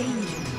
嗯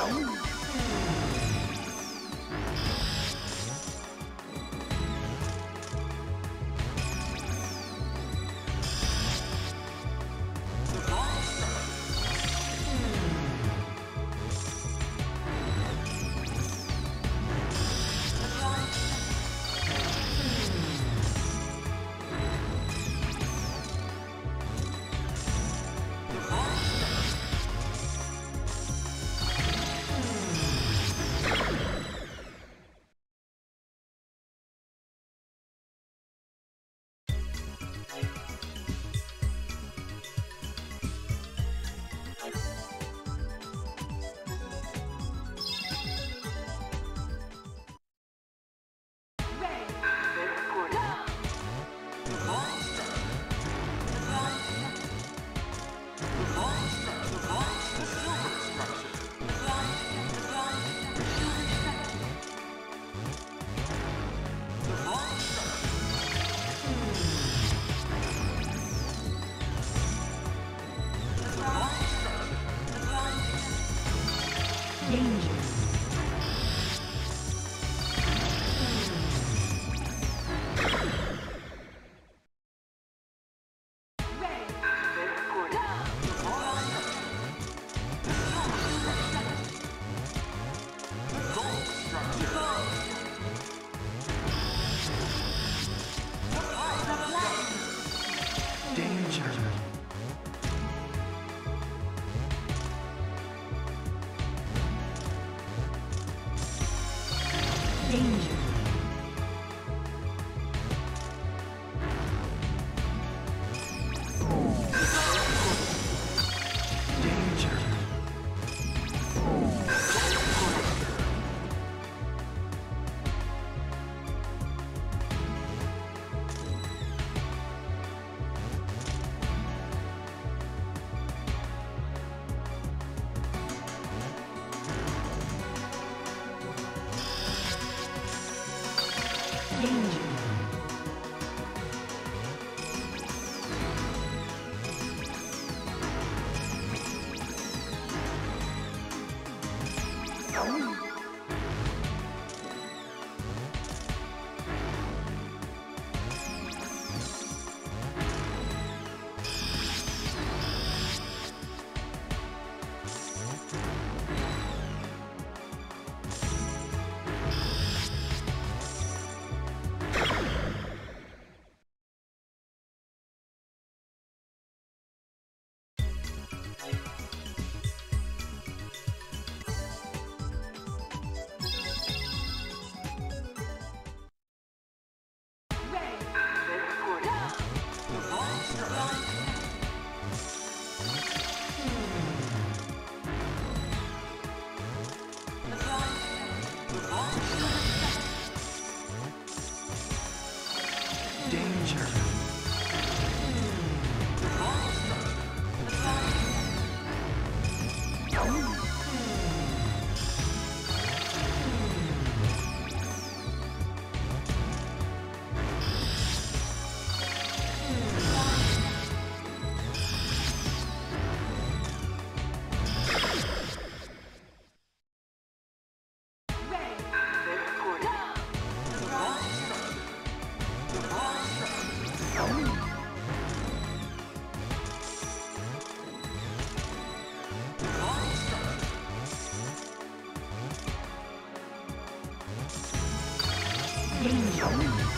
成。强力。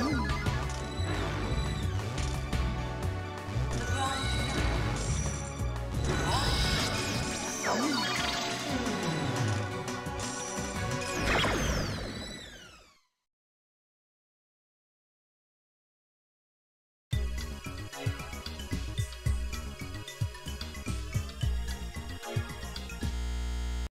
嗯